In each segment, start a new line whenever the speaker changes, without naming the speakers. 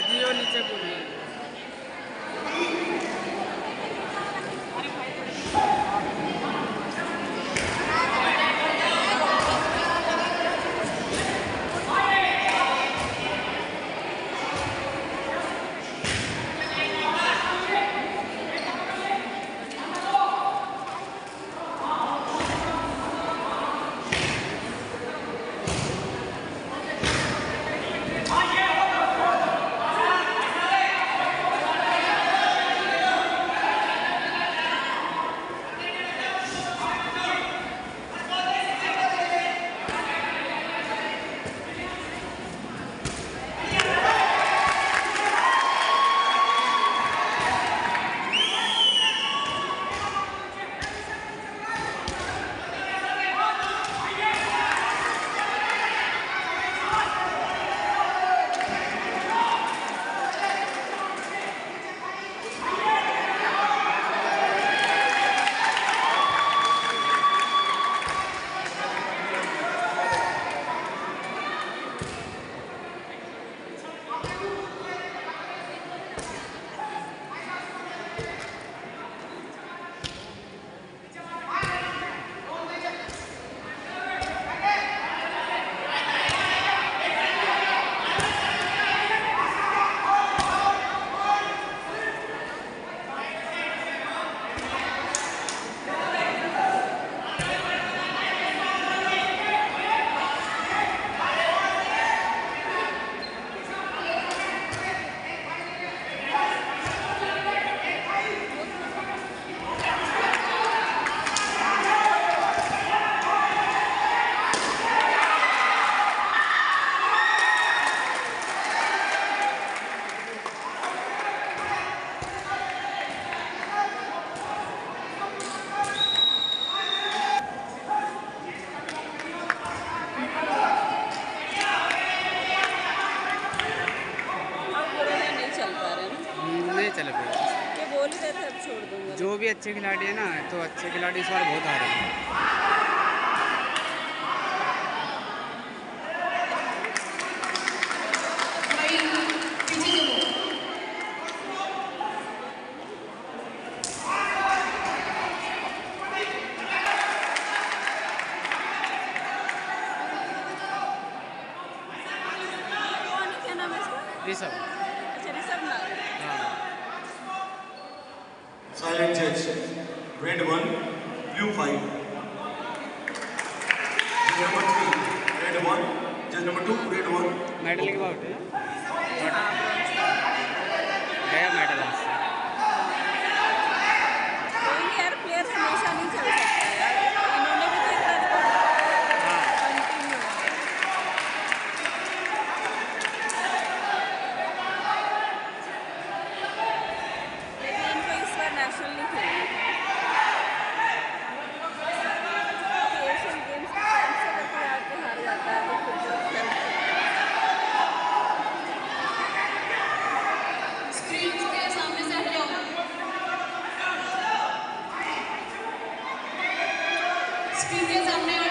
দিয়েও নিচে পড়বে जो भी अच्छे खिलाड़ी है ना तो अच्छे खिलाड़ी इस बार बहुत आ रहे हैं Rishabh.
Silent Judge, Grade 1, Blue 5. Judge number 3, Grade 1. Judge number 2, Grade 1.
Medal about it. Medal.
Screen के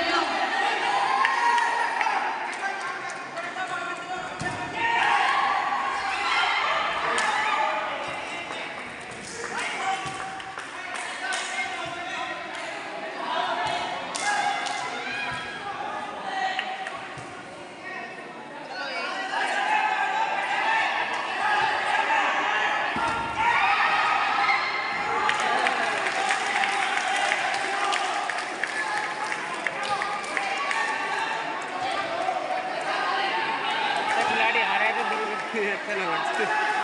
anyway.